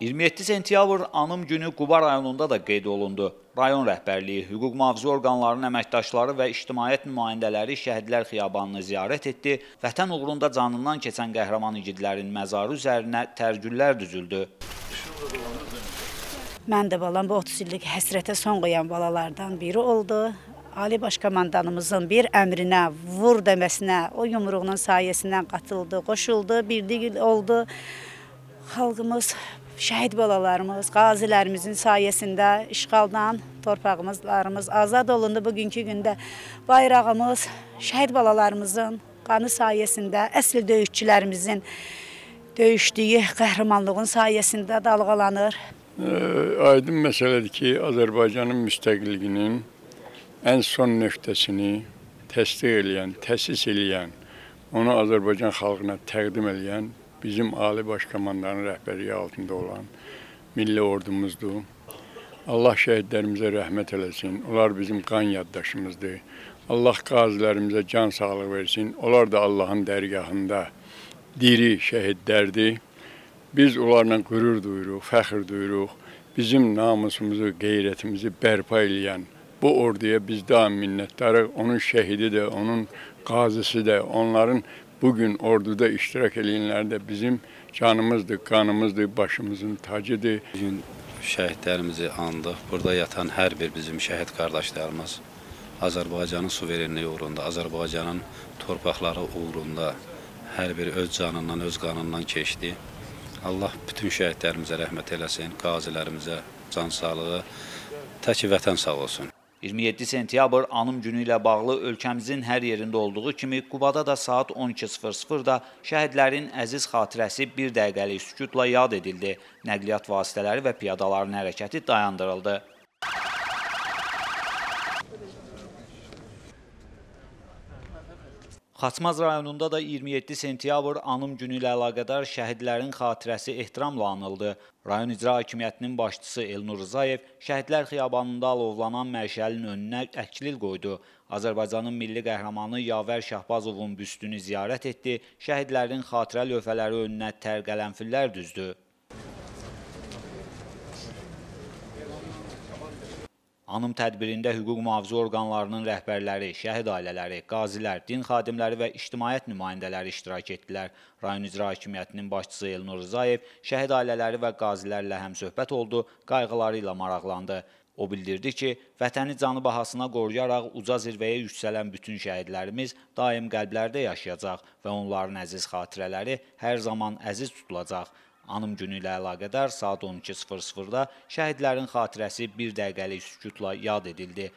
27 sentyabr Anım günü Quba rayonunda da qeyd olundu. Rayon rəhbərliyi, hüquq mühafizə orqanlarının əməkdaşları və ictimaiyyət nümayəndələri Şəhidlər Xiyabanını ziyarət etdi. Vətən uğrunda canından keçən qəhrəman igidlərin məzarı üzərinə tərgüllər düzüldü. Mən də balam bu 30 illik həsrətə son qoyan balalardan biri oldu. Ali Baş Komandanımızın bir əmrinə, vur deməsinə, o yumruğunun sayəsindən qatıldı, qoşuldu, birlik oldu. Xalqımız şəhid balalarımız, qazilərimizin sayəsində işğaldan torpağımızlarımız azad olundu. Bugünkü gündə bayrağımız şəhid balalarımızın qanı sayəsində, əsl döyüşçülərimizin döyüşdüyü qəhrəmanlığın sayəsində dalğalanır. Aydın məsələdir ki, Azərbaycanın müstəqilliyinin ən son nöqtəsini təsdiq eləyən, təsis eləyən, onu Azərbaycan xalqına təqdim eləyən bizim Ali Baş Komandanın rəhbərliyi altında olan milli ordumuzdur. Allah şəhidlərimizə rəhmət eləsin. Onlar bizim qan yaddaşımızdır. Allah qazilərimizə can sağlıq versin. Onlar da Allahın dərgahında diri şəhidlərdir. Biz onlarla qürur duyuruq, fəxr duyuruq. Bizim namusumuzu, qeyrətimizi bərpa eləyən bu orduya biz daim minnətdarıq. Onun şəhidi də, onun qazisi də, onların bugün orduda iştirak edənlər də bizim canımızdır, qanımızdır, başımızın tacıdır. Bugün şəhidlərimizi andıq. Burada yatan hər bir bizim şəhid qardaşlarımız Azərbaycanın suverenliyi uğrunda, Azərbaycanın torpaqları uğrunda hər biri öz canından, öz qanından keçdi. Allah bütün şəhidlərimizə rəhmət eləsin, qazilərimizə can sağlığı, tək vətən sağ olsun. 27 sentyabr anım günü ilə bağlı ölkəmizin hər yerində olduğu kimi Qubada da saat 12:00-da şəhidlərin əziz xatirəsi bir dəqiqəlik sükutla yad edildi. Nəqliyyat vasitələri və piyadaların hərəkəti dayandırıldı. Xaçmaz rayonunda da 27 sentyabr anım günü ilə əlaqədar şəhidlərin xatirəsi ehtiramla anıldı. Rayon İcra Hakimiyyətinin başçısı Elnur Rzayev şəhidlər xiyabanında alovlanan məşəlin önünə əkilil qoydu. Azərbaycanın milli qəhrəmanı Yavər Şahbazovun büstünü ziyarət etdi, şəhidlərin xatirə lövhələri önünə tərqələnfillər düzdü. Anım tədbirində hüquq mühafizə orqanlarının rəhbərləri, şəhid ailələri, qazilər, din xadimləri və ictimaiyyət nümayəndələri iştirak etdilər. Rayon İcra Hakimiyyətinin başçısı Elnur Rzayev şəhid ailələri və qazilərlə həmsöhbət oldu, qayğıları ilə maraqlandı. O bildirdi ki, vətəni canı bahasına qoruyaraq uca zirvəyə yüksələn bütün şəhidlərimiz daim qəlblərdə yaşayacaq və onların əziz xatirələri hər zaman əziz tutulacaq. Anım günü ilə əlaqədar saat 12:00-da şəhidlərin xatirəsi bir dəqiqəlik sükutla yad edildi.